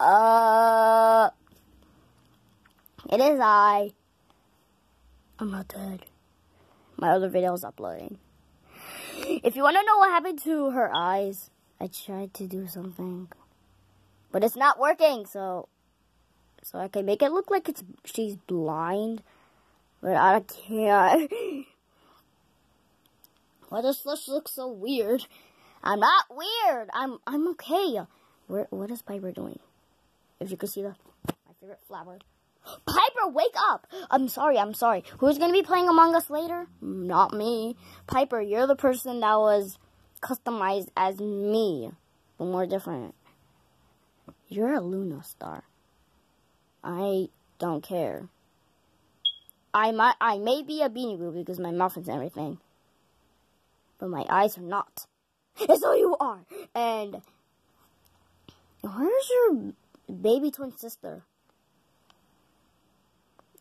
Uh, it is I. I'm not dead. My other video is uploading. If you want to know what happened to her eyes, I tried to do something, but it's not working. So, so I can make it look like it's she's blind, but I can't. Why does this look so weird? I'm not weird. I'm I'm okay. Where, what is Piper doing? If you could see the my favorite flower. Piper, wake up! I'm sorry, I'm sorry. Who's gonna be playing Among Us later? Not me. Piper, you're the person that was customized as me, but more different. You're a Luna star. I don't care. I might, I may be a Beanie Boo because my mouth is everything, but my eyes are not. And so you are. And where's your baby twin sister?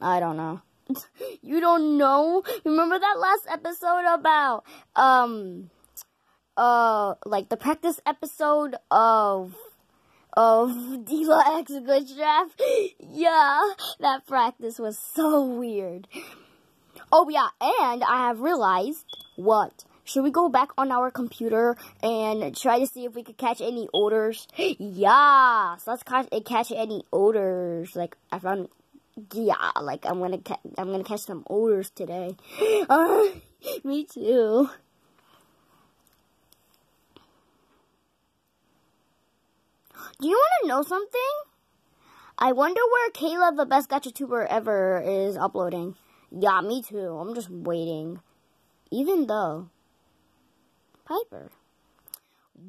I don't know. you don't know? Remember that last episode about um uh like the practice episode of of Diva X Glitch Trap? yeah, that practice was so weird. Oh yeah, and I have realized what? Should we go back on our computer and try to see if we could catch any odors? Yeah, so let's catch, catch any odors. Like I found yeah, like I'm gonna ca- I'm gonna catch some odors today. Uh, me too. Do you want to know something? I wonder where Kayla, the best gacha tuber ever, is uploading. Yeah, me too. I'm just waiting. Even though. Piper.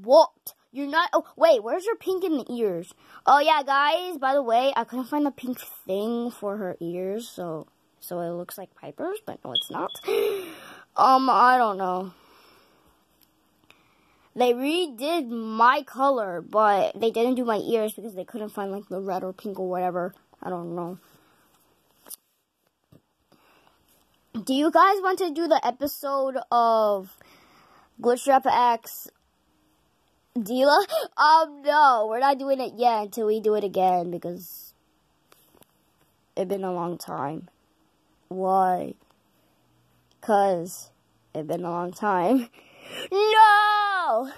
What? You're not. Oh, wait. Where's your pink in the ears? Oh yeah, guys. By the way, I couldn't find the pink thing for her ears, so so it looks like Piper's, but no, it's not. Um, I don't know. They redid my color, but they didn't do my ears because they couldn't find like the red or pink or whatever. I don't know. Do you guys want to do the episode of Glitch Trap X Dila? Um, no, we're not doing it yet until we do it again because it's been a long time. Why? Cause it's been a long time. No!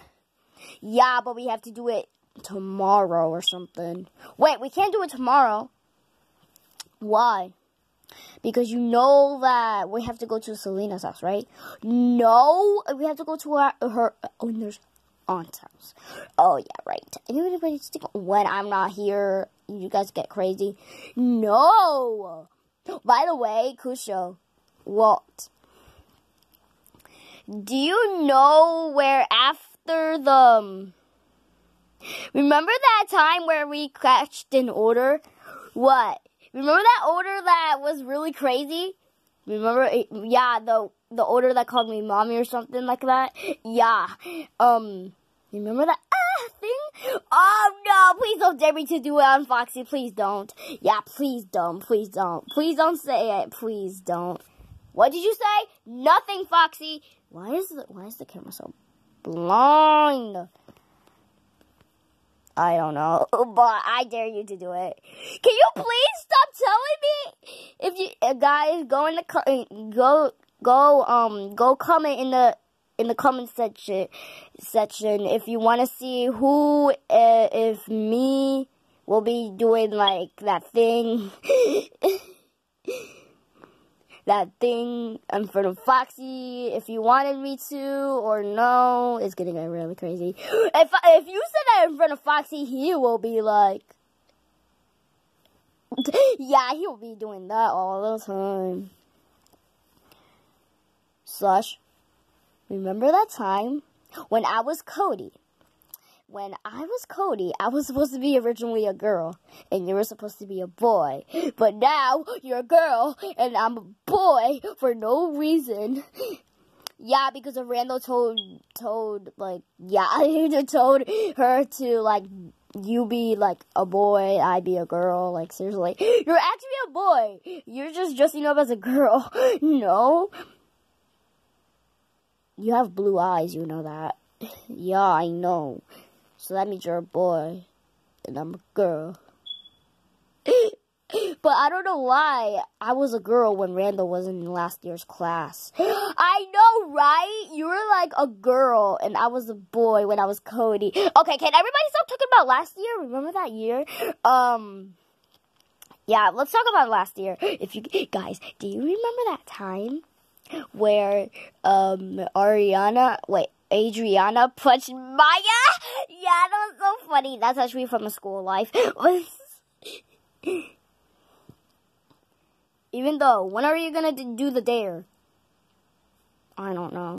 Yeah, but we have to do it tomorrow or something. Wait, we can't do it tomorrow. Why? Because you know that we have to go to Selena's house, right? No, we have to go to her, her owner's aunt's house. Oh, yeah, right. Anybody stick when I'm not here, you guys get crazy. No! By the way, Kusho, what? Do you know where after the... Um, remember that time where we crashed in order? What? Remember that order that was really crazy? Remember, yeah, the the order that called me mommy or something like that. Yeah. Um, remember that ah, thing? Oh no! Please don't dare me to do it on Foxy. Please don't. Yeah, please don't. Please don't. Please don't say it. Please don't. What did you say? Nothing, Foxy. Why is the why is the camera so blind? I don't know, but I dare you to do it. Can you please stop telling me? If you guys go in the go go um go comment in the in the comment section section if you want to see who uh, if me will be doing like that thing. that thing in front of Foxy if you wanted me to or no. It's getting really crazy. If if you said that in front of Foxy, he will be like, yeah, he will be doing that all the time. Slash, remember that time when I was Cody? When I was Cody, I was supposed to be originally a girl, and you were supposed to be a boy. But now you're a girl, and I'm a boy for no reason. Yeah, because a Randall told told like yeah, told her to like you be like a boy, I be a girl. Like seriously, you're actually a boy. You're just dressing up as a girl. No, you have blue eyes. You know that. Yeah, I know. So that means you're a boy. and I'm a girl. but I don't know why I was a girl when Randall was in last year's class. I know, right? You were like a girl and I was a boy when I was Cody. Okay, can everybody stop talking about last year? Remember that year? Um yeah, let's talk about last year. If you guys, do you remember that time where um Ariana wait Adriana punched Maya? Yeah, that was so funny. That's actually from a school life. Even though, when are you gonna do the dare? I don't know.